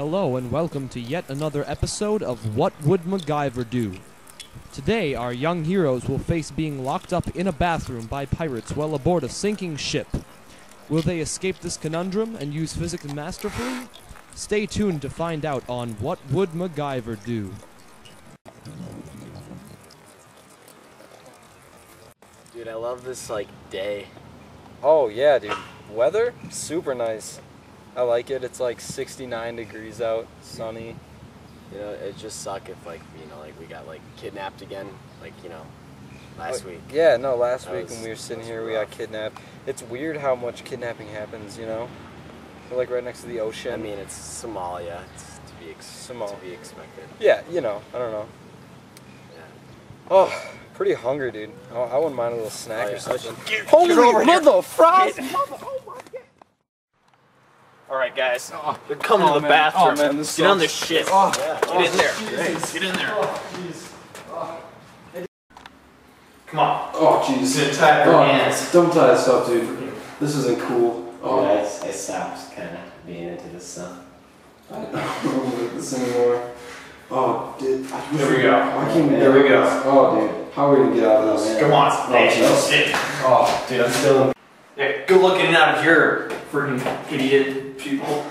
Hello and welcome to yet another episode of What Would MacGyver Do? Today, our young heroes will face being locked up in a bathroom by pirates while aboard a sinking ship. Will they escape this conundrum and use physics masterfully? Stay tuned to find out on What Would MacGyver Do? Dude, I love this like day. Oh yeah, dude. Weather super nice. I like it. It's like 69 degrees out, sunny. You know, it just suck if like you know like we got like kidnapped again, like you know, last Oh, week. Yeah, no, last That week was- when we were sitting here, we got kidnapped. It's weird how much kidnapping happens, you know? We're like right next to the ocean. I mean, it's Somalia. It's to be ex- Somal- to be expected. yeah, you know, I don't know. Yeah. Oh, pretty hungry, dude. I, I wouldn't mind a little snack Oh, or oh, something. Get- Holy get over here. mother oh fries! All right, guys. They're coming Oh, to the oh, man. bathroom. Oh, man, this Get on sucks. this shit. Oh, Get in oh, there. Get in there. Oh, Come on. Oh jeez. Tight your hands. Don't tie this up, dude. This isn't cool. Oh, I, I stopped kind of being into this stuff. I don't like this anymore. Oh, dude. There we go. I can't There we go. Oh, dude. How are we gonna get out of this? Come on. Oh, Hey, sit. Oh, dude, I'm still. Good looking out of here, freaking idiot people.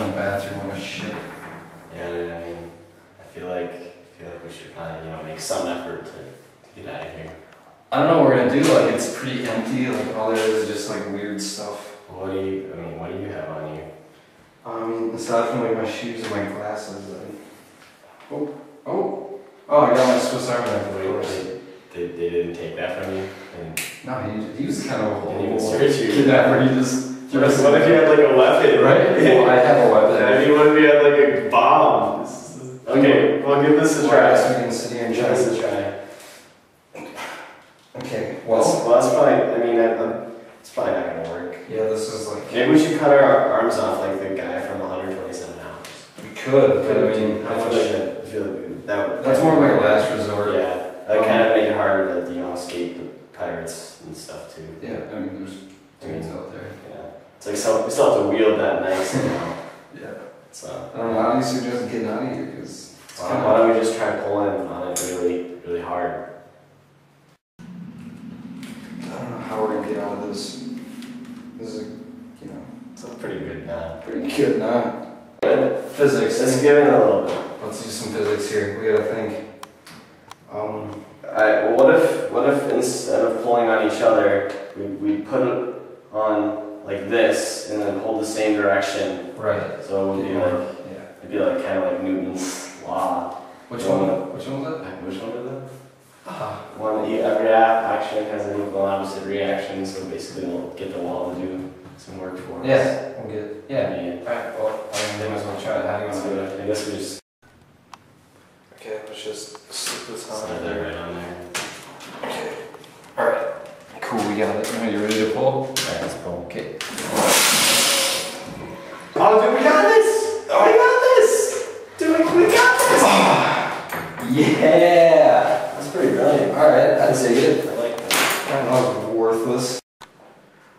In a bathroom on a ship. Yeah, dude, I mean, I feel like I feel like we should kind of you know make some effort to, to get out of here. I don't know what we're gonna do. Like, it's pretty empty. Like, all there is is just like weird stuff. What do you? I mean, what do you have on you? I mean, aside from like my shoes and my glasses, and oh, oh, oh, I got my Swiss Army knife. Of Wait, they, they, they didn't take that from you. And No, he, he was kind of a Didn't even search you. kidnapper. He just what if you had like a weapon, right? Well, I have a weapon. I mean, what if you had like a bomb? Okay, well, give this a Alright, try. so we can sit here and Give try. this a try. Okay, Well, well, well, that's probably. I mean, that, um, it's probably not gonna work. yeah, this is like Maybe we should cut our arms off like the guy from 127 hours. we could, but I mean, I how feel much? like that, I feel like that would. That's more like a last resort. Yeah, that kind of make it harder to you know escape the pirates and stuff too. Yeah, I mean, there's dudes out there. Yeah, it's like so we still have to wield that knife somehow. Yeah. So I don't know. How do you suggest getting out of here? Because why why don't we just try pulling on it really, really hard? I don't know how we're gonna get out of this. This is, you know, It's a pretty good. Uh, pretty good now. let's Physics. give it a little bit. Let's do some physics here. We gotta think. Um. Alright, well, what if what if instead of pulling on each other, we, we put it on like this and then pull the same direction? Right. So it would be like Yeah. it'd be like kind of like Newton's law. Which one? Which one was that? Which one is it? Ah. One e- every a- action has an equal and opposite reaction, so basically we'll get the wall to do some work for us. Yeah. We'll get. Yeah. Yeah. Alright. Well, I mean, we might as well try it. How do you want to do it? I guess we just Okay. Let's just slip this slide that right on there. Okay. Alright. Cool. We got it. Oh, Are you ready to pull? Alright, let's pull. Okay. Oh, dude, we got this! Oh, we got this! Dude, we got this! Yeah. That's pretty brilliant. Alright. I'd say it. I like that. That was worthless.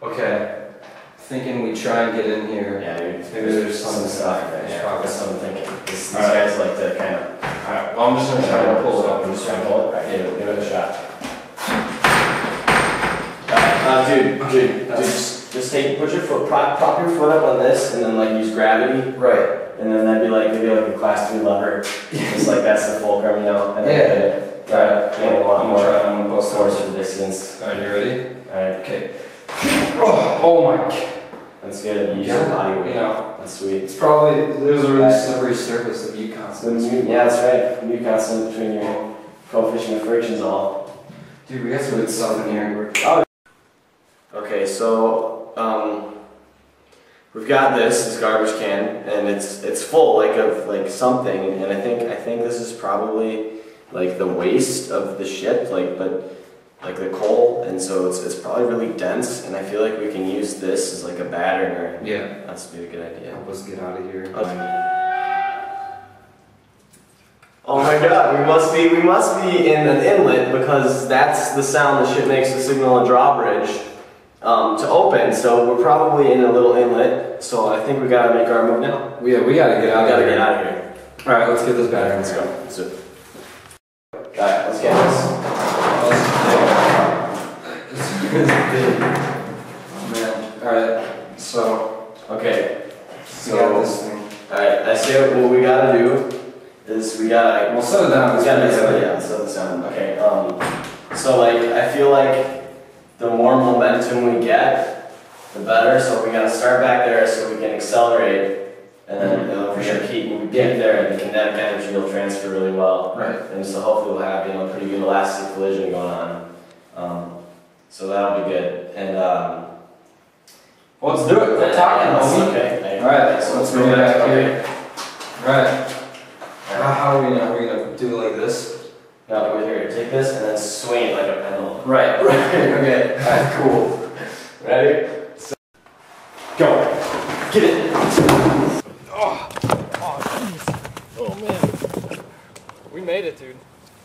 Okay. Thinking we try and get in here. Yeah, dude. Maybe there's some some stuff. stuff, Yeah, yeah. probably some thinking. This, these Alright. guys like to kind of. Alright. Well, I'm just gonna try to pull it up. I'm just trying to pull it. Alright, give it, give it a shot. Uh, dude, dude, dude, just, just take, put your foot, prop, prop your foot up on this, and then like use gravity, Right. and then that'd be like maybe like a class three lever, just like that's the fulcrum, you know. And then Yeah. it. Right. Gain a lot I'm more try. I'm bust force and distance. Alright. You ready? Alright, Okay. Oh, oh my. that's good. Use your body You weight. know, That's sweet. it's probably there's a really slippery surface of you So constantly. yeah, that's right. New constant between your coefficient of friction's all. Dude, we got some good stuff in here. Okay, so um, we've got this this garbage can, and it's it's full like of like something, and I think I think this is probably like the waste of the ship, like but like the coal, and so it's it's probably really dense, and I feel like we can use this as like a batter, or Yeah. that's be a good idea. Help us get out of here. Oh my god, we must be we must be in an inlet because that's the sound the ship makes to signal a drawbridge um, to open. So we're probably in a little inlet. So I think we gotta make our move now. Yeah, we gotta get out of gotta here. get out of here. All right, let's get this battery. Let's go. Let's do it. Alright, let's get this. Oh man. All right. So Okay. we this thing. Alright, I say what we gotta do is we gotta We'll set it down. We gotta set it, yeah, set the sound. Okay, um, so like, I feel like the more momentum we get, the better, so we gotta start back there so we can accelerate. And then, you know, if we should keep, when we get there, and the kinetic energy will transfer really well. Right. And so hopefully we'll have, you know, a pretty good elastic collision going on. Um, so that'll be good, and, um. Well, let's do it. Quit talking. Okay. All right, so let's go back here. All right. How, are we gonna? Are we gonna do it like this? Now, go here, take this and then swing it like a pendulum. Right. Right, okay. All right. Cool. Ready? Go. Get it. Oh oh, oh man. We made it, dude.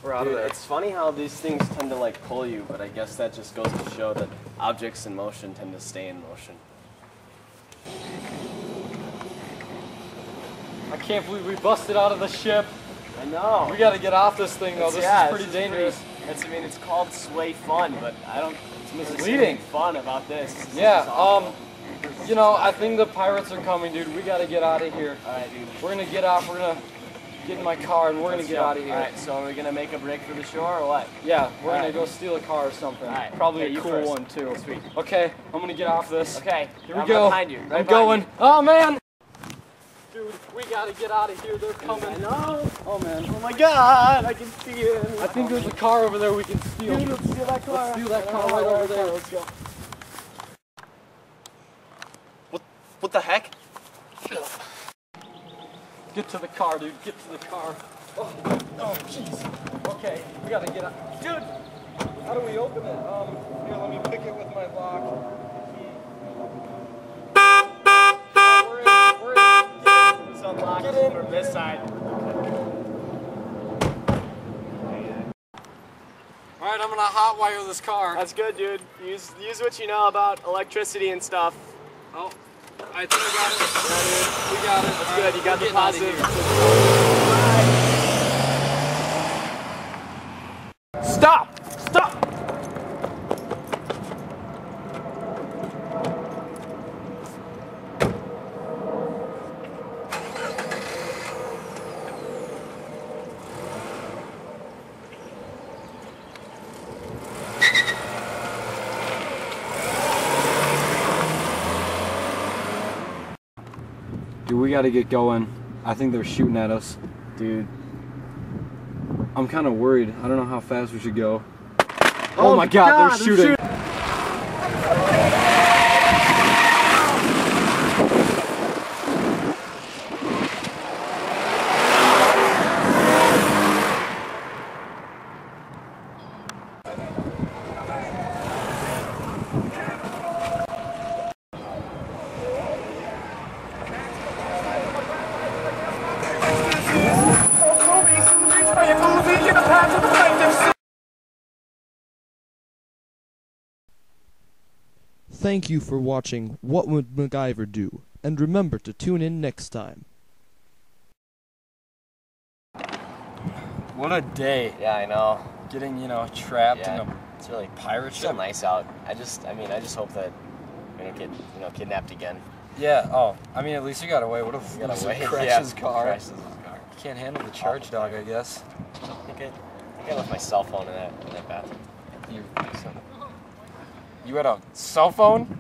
We're out Dude, of there. it's funny how these things tend to like pull you, but I guess that just goes to show that objects in motion tend to stay in motion. I can't believe we busted out of the ship. I know. We gotta get off this thing though. This is pretty dangerous. It's, I mean, it's called sway fun, but I don't. It's misleading. Fun about this. This Yeah, um, you know, I think the pirates are coming, dude. We gotta get out of here. All right, dude. We're gonna get off. We're gonna get in my car and we're gonna get go. out of here. All right, so are we gonna make a break for the shore or what? Yeah, we're All gonna right. go steal a car or something. All right. Probably a cool first. one too. Sweet. Okay, I'm gonna get off this. Okay. Here we I'm go. Behind you. Right I'm behind going. you. Oh man! We gotta get out of here. They're coming. I know. Oh man. Oh my God! I can see it. I think there's a car over there we can steal. Dude, let's steal that car. Let's steal that car right over there. Let's go. What the heck? Get to the car, dude. Get to the car. Oh, oh, jeez. Okay, we gotta get out. Dude, how do we open it? Um, here, let me pick it with my lock. We're in. We're in. Get in. It's unlocked Get in. from this side. All right, I'm gonna hotwire this car. That's good, dude. Use use what you know about electricity and stuff. Oh, I think I got it. We got it. That's All good. right, You got the positive. Stop! Dude, we gotta get going. I think they're shooting at us. Dude. I'm kind of worried. I don't know how fast we should go. Oh, my god, they're shooting. Thank you for watching What Would MacGyver Do? And remember to tune in next time. What a day. Yeah, I know. Getting, you know, trapped Yeah. in a It's really pirate still ship. nice out. I just, I mean, I just hope that we don't get, you know, kidnapped again. Yeah, oh, I mean, at least you got away. What if We gotta loser wait. crashes yeah. car? Crashes his car. You can't handle the charge dog, I guess. I think I, I think I left my cell phone in that, in that bathroom. You, you had a cell phone?